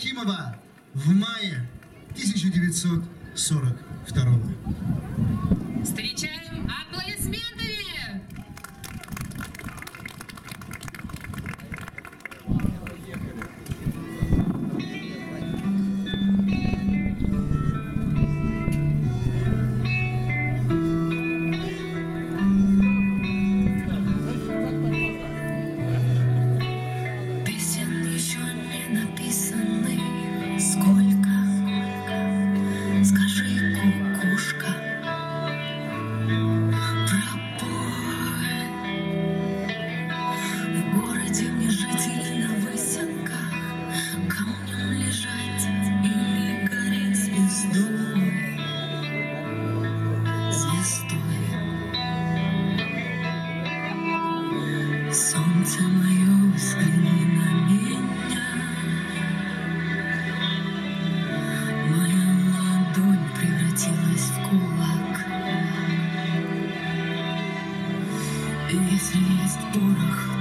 Евдокимова в мае 1942 Встречаем аплодисментами! И Если есть порох,